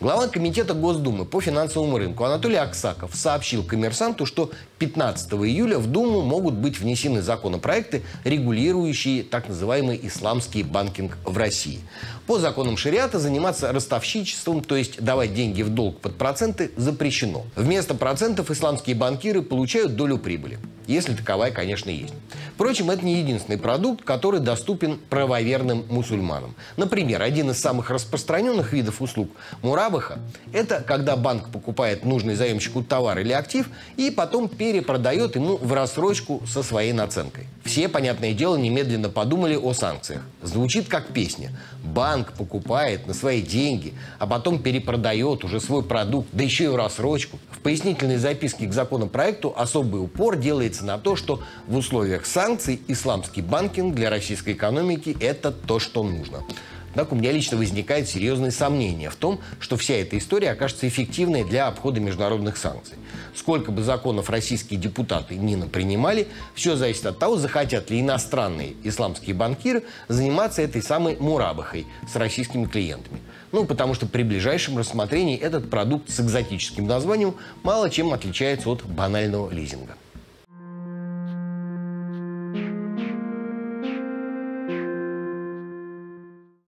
Глава Комитета Госдумы по финансовому рынку Анатолий Аксаков сообщил коммерсанту, что 15 июля в Думу могут быть внесены законопроекты, регулирующие так называемый исламский банкинг в России. По законам шариата заниматься ростовщичеством, то есть давать деньги в долг под проценты, запрещено. Вместо процентов исламские банкиры получают долю прибыли. Если таковая, конечно, есть. Впрочем, это не единственный продукт, который доступен правоверным мусульманам. Например, один из самых распространенных видов услуг мурабаха – это когда банк покупает нужный заемщику товар или актив и потом перепродает ему в рассрочку со своей наценкой. Все, понятное дело, немедленно подумали о санкциях. Звучит как песня. Банк покупает на свои деньги, а потом перепродает уже свой продукт, да еще и в рассрочку. В пояснительной записке к законопроекту особый упор делается на то, что в условиях санкций исламский банкинг для российской экономики – это то, что нужно. Однако у меня лично возникает серьезные сомнения в том, что вся эта история окажется эффективной для обхода международных санкций. Сколько бы законов российские депутаты ни принимали, все зависит от того, захотят ли иностранные исламские банкиры заниматься этой самой мурабахой с российскими клиентами. Ну, потому что при ближайшем рассмотрении этот продукт с экзотическим названием мало чем отличается от банального лизинга.